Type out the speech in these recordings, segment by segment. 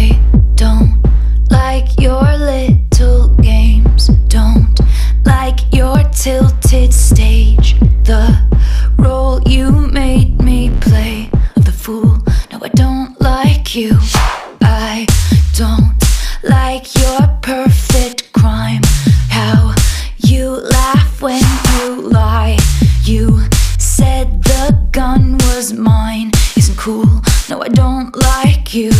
I don't like your little games. Don't like your tilted stage. The role you made me play of the fool. No, I don't like you. I don't like your perfect crime. How you laugh when you lie. You said the gun was mine. Isn't cool. No, I don't like you.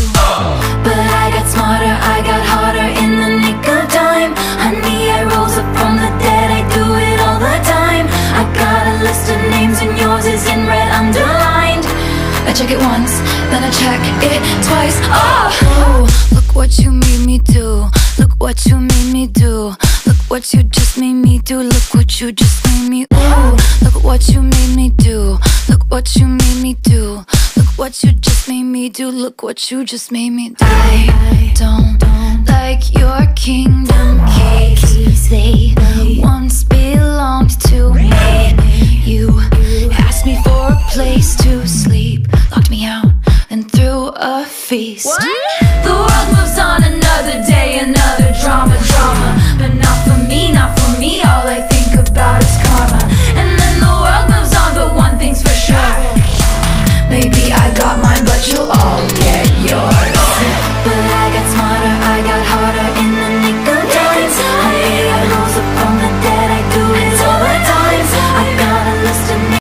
I check it once, then I check it twice. Oh, look what you made me do. Look what you made me do. Look what you just made me do. Look what you just made me. Ooh, look what you made me do. Look what you made me do. Look what you just made me do. Look what you just made me do. I don't sleep, locked me out, then threw a feast. The world moves on another day, another